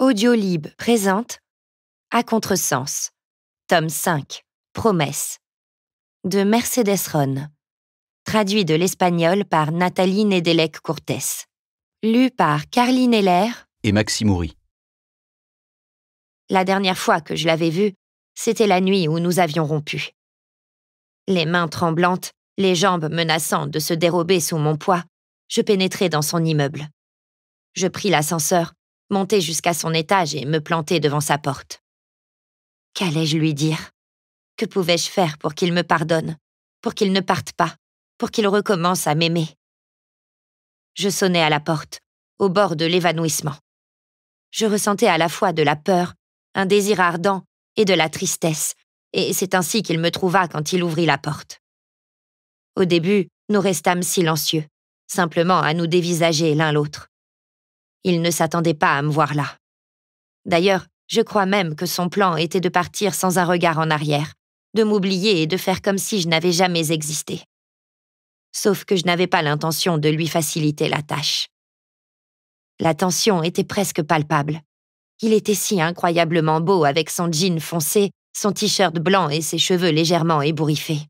Audiolib présente À contresens, tome 5, Promesse, de Mercedes Ron, traduit de l'espagnol par Nathalie Nedelec Cortés, lu par Carline Heller et Maximouri. La dernière fois que je l'avais vu, c'était la nuit où nous avions rompu. Les mains tremblantes, les jambes menaçantes de se dérober sous mon poids, je pénétrai dans son immeuble. Je pris l'ascenseur monter jusqu'à son étage et me planter devant sa porte. Qu'allais-je lui dire? Que pouvais-je faire pour qu'il me pardonne, pour qu'il ne parte pas, pour qu'il recommence à m'aimer? Je sonnais à la porte, au bord de l'évanouissement. Je ressentais à la fois de la peur, un désir ardent et de la tristesse, et c'est ainsi qu'il me trouva quand il ouvrit la porte. Au début, nous restâmes silencieux, simplement à nous dévisager l'un l'autre. Il ne s'attendait pas à me voir là. D'ailleurs, je crois même que son plan était de partir sans un regard en arrière, de m'oublier et de faire comme si je n'avais jamais existé. Sauf que je n'avais pas l'intention de lui faciliter la tâche. La tension était presque palpable. Il était si incroyablement beau avec son jean foncé, son t-shirt blanc et ses cheveux légèrement ébouriffés.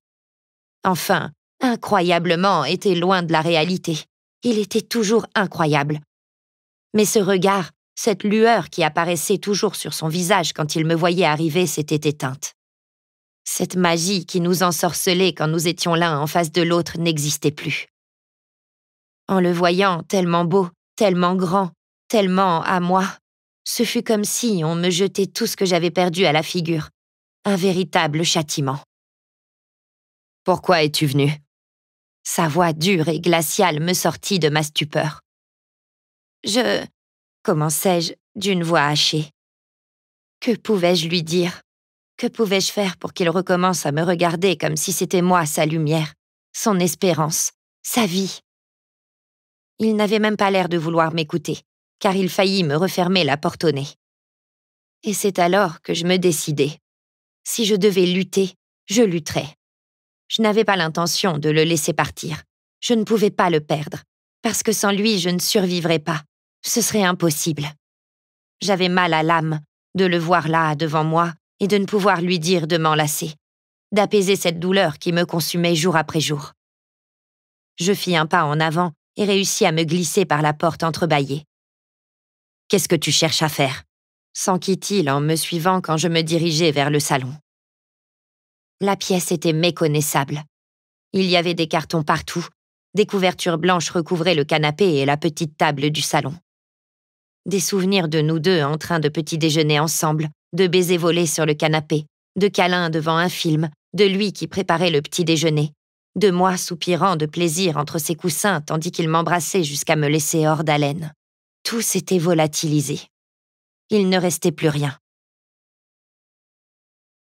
Enfin, incroyablement était loin de la réalité. Il était toujours incroyable, mais ce regard, cette lueur qui apparaissait toujours sur son visage quand il me voyait arriver s'était éteinte. Cette magie qui nous ensorcelait quand nous étions l'un en face de l'autre n'existait plus. En le voyant tellement beau, tellement grand, tellement à moi, ce fut comme si on me jetait tout ce que j'avais perdu à la figure, un véritable châtiment. Pourquoi es-tu venu Sa voix dure et glaciale me sortit de ma stupeur. Je. commençai-je d'une voix hachée. Que pouvais-je lui dire? Que pouvais-je faire pour qu'il recommence à me regarder comme si c'était moi sa lumière, son espérance, sa vie? Il n'avait même pas l'air de vouloir m'écouter, car il faillit me refermer la porte au nez. Et c'est alors que je me décidai. Si je devais lutter, je lutterais. Je n'avais pas l'intention de le laisser partir. Je ne pouvais pas le perdre, parce que sans lui je ne survivrais pas. Ce serait impossible. J'avais mal à l'âme de le voir là devant moi et de ne pouvoir lui dire de m'enlacer, d'apaiser cette douleur qui me consumait jour après jour. Je fis un pas en avant et réussis à me glisser par la porte entrebâillée. Qu'est-ce que tu cherches à faire? s'enquit-il en me suivant quand je me dirigeais vers le salon. La pièce était méconnaissable. Il y avait des cartons partout, des couvertures blanches recouvraient le canapé et la petite table du salon. Des souvenirs de nous deux en train de petit déjeuner ensemble, de baisers volés sur le canapé, de câlins devant un film, de lui qui préparait le petit déjeuner, de moi soupirant de plaisir entre ses coussins tandis qu'il m'embrassait jusqu'à me laisser hors d'haleine. Tout s'était volatilisé. Il ne restait plus rien.